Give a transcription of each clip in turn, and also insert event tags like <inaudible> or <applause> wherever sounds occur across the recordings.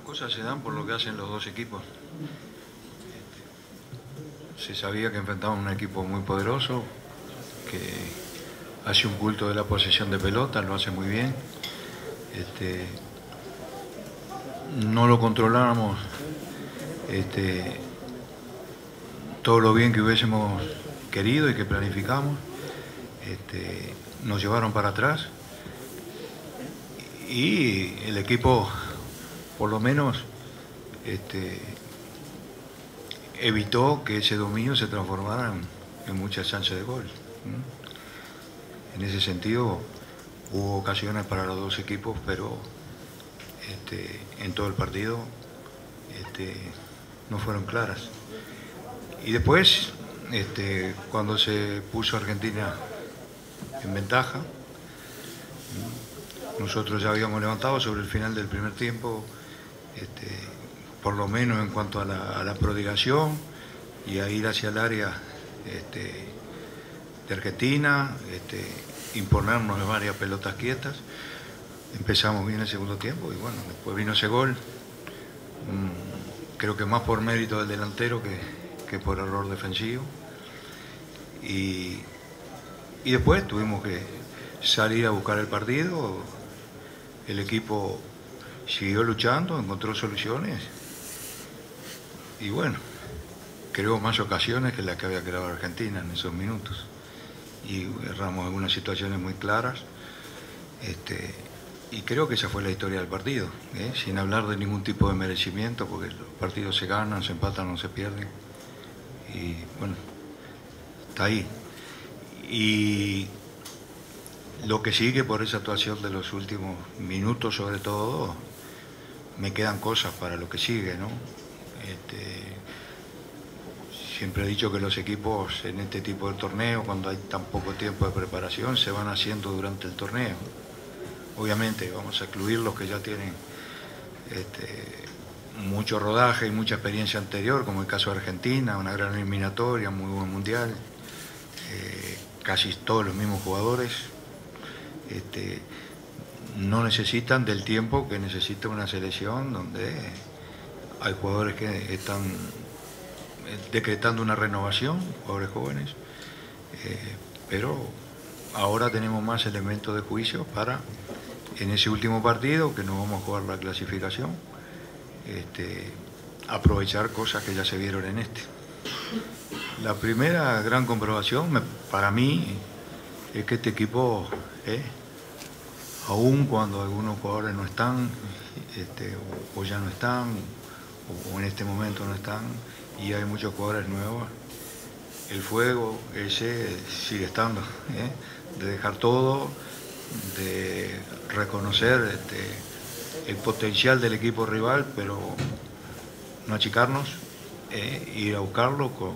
cosas se dan por lo que hacen los dos equipos. Se sabía que enfrentaban un equipo muy poderoso, que hace un culto de la posesión de pelota, lo hace muy bien. Este, no lo controlábamos este, todo lo bien que hubiésemos querido y que planificamos. Este, nos llevaron para atrás y el equipo por lo menos este, evitó que ese dominio se transformara en, muchas chances de gol. En ese sentido hubo ocasiones para los dos equipos, pero este, en todo el partido este, no fueron claras. Y después, cuando se puso Argentina en ventaja, nosotros ya habíamos levantado sobre el final del primer tiempo este, por lo menos en cuanto a la, prodigación y a ir hacia el área este, de Argentina, este, imponernos varias pelotas quietas. Empezamos bien el segundo tiempo y bueno, después vino ese gol, mm, creo que más por mérito del delantero que, por error defensivo. Y, y después tuvimos que salir a buscar el partido, el equipo siguió luchando, encontró soluciones y bueno, creó más ocasiones que las que había creado Argentina en esos minutos y erramos algunas situaciones muy claras este, y creo que esa fue la historia del partido, ¿eh? sin hablar de ningún tipo de merecimiento porque los partidos se ganan, se empatan, no se pierden y bueno, está ahí. Y lo que sigue por esa actuación de los últimos minutos sobre todo, me quedan cosas para lo que sigue, ¿no? Este, siempre he dicho que los equipos en este tipo de torneo, cuando hay tan poco tiempo de preparación, se van haciendo durante el torneo. Obviamente vamos a excluir los que ya tienen este, mucho rodaje y mucha experiencia anterior, como el caso de Argentina, una gran eliminatoria, muy buen mundial, eh, casi todos los mismos jugadores. Este, no necesitan del tiempo que necesita una selección donde hay jugadores que están eh, decretando una renovación, jugadores jóvenes, eh, pero ahora tenemos más elementos de juicio para en ese último partido, que no vamos a jugar la clasificación, este, aprovechar cosas que ya se vieron en este. La primera gran comprobación para mí es que este equipo... Eh, aún cuando algunos jugadores no están, este, o, ya no están, o, en este momento no están, y hay muchos jugadores nuevos, el fuego ese sigue estando, ¿eh? de dejar todo, de reconocer este, el potencial del equipo rival, pero no achicarnos, ¿eh? ir a buscarlo con,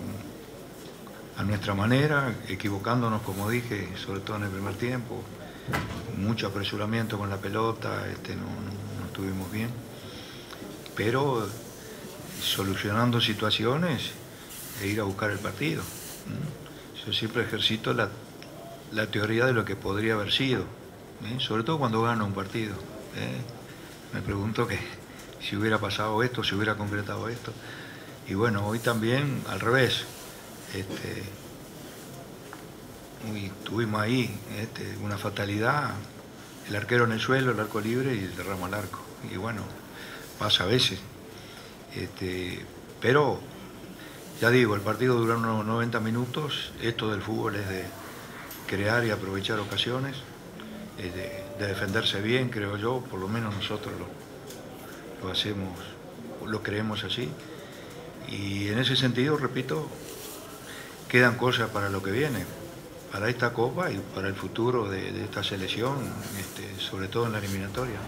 a nuestra manera, equivocándonos, como dije, sobre todo en el primer tiempo, mucho apresuramiento con la pelota, este, no, estuvimos bien, pero solucionando situaciones e ir a buscar el partido. Yo siempre ejercito la, teoría de lo que podría haber sido, ¿eh? sobre todo cuando gano un partido. ¿eh? Me pregunto que <laughs> si hubiera pasado esto, si hubiera concretado esto. Y bueno, hoy también al revés. Este, tuvimos ahí este, una fatalidad, el arquero en el suelo, el arco libre y el derramo al arco. Y bueno, pasa a veces. Este, pero, ya digo, el partido duró unos 90 minutos, esto del fútbol es de crear y aprovechar ocasiones, de, defenderse bien, creo yo, por lo menos nosotros lo, lo hacemos, lo creemos así. Y en ese sentido, repito, quedan cosas para lo que viene para esta Copa y para el futuro de, esta selección, este, sobre todo en la eliminatoria.